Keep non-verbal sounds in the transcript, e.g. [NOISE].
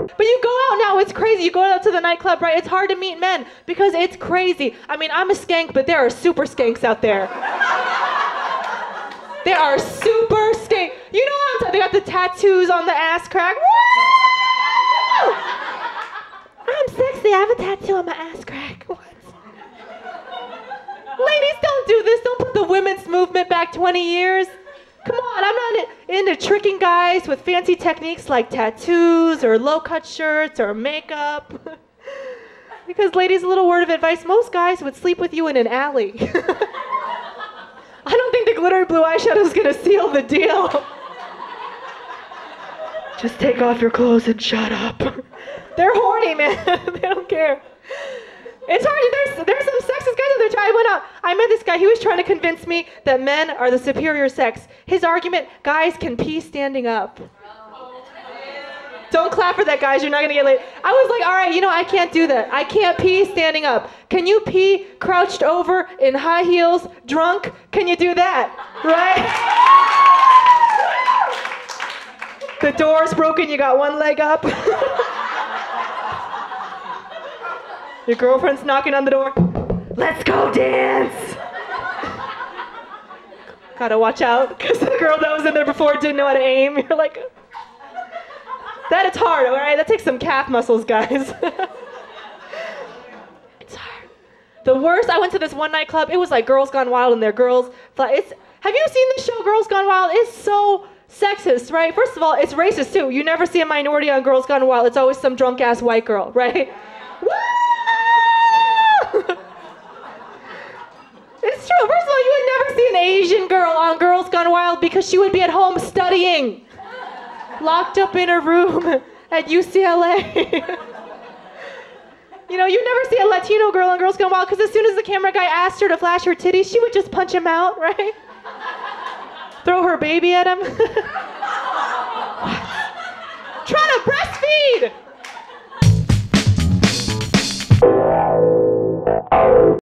But you go out now, it's crazy. You go out to the nightclub, right? It's hard to meet men because it's crazy. I mean, I'm a skank, but there are super skanks out there. There are super skank. You know what I'm talking They got the tattoos on the ass crack. Woo! I'm sexy. I have a tattoo on my ass crack. What? Ladies, don't do this. Don't put the women's movement back 20 years. Come on, I'm not into tricking guys with fancy techniques like tattoos or low cut shirts or makeup. [LAUGHS] because, ladies, a little word of advice most guys would sleep with you in an alley. [LAUGHS] I don't think the glittery blue eyeshadow is going to seal the deal. [LAUGHS] Just take off your clothes and shut up. They're horny, man. they don't care. It's hard. There's, there's some I met this guy. He was trying to convince me that men are the superior sex. His argument: guys can pee standing up. Don't clap for that, guys. You're not gonna get laid. I was like, all right, you know, I can't do that. I can't pee standing up. Can you pee crouched over in high heels, drunk? Can you do that? Right? the door's broken. You got one leg up. [LAUGHS] Your girlfriend's knocking on the door. Let's go dance. Gotta watch out, because the girl that was in there before didn't know how to aim. [LAUGHS] You're like, that is hard, all right? That takes some calf muscles, guys. [LAUGHS] it's hard. The worst, I went to this one nightclub. It was like Girls Gone Wild and their girls. It's, have you seen the show Girls Gone Wild? It's so sexist, right? First of all, it's racist too. You never see a minority on Girls Gone Wild. It's always some drunk ass white girl, right? [LAUGHS] Woo! It's true. First of all, you would never see an Asian girl on Girls Gone Wild because she would be at home studying, locked up in her room [LAUGHS] at UCLA. [LAUGHS] you know, you never see a Latino girl on Girls Gone Wild because as soon as the camera guy asked her to flash her titties, she would just punch him out, [LAUGHS] right? Throw her baby at him. Trying to breastfeed.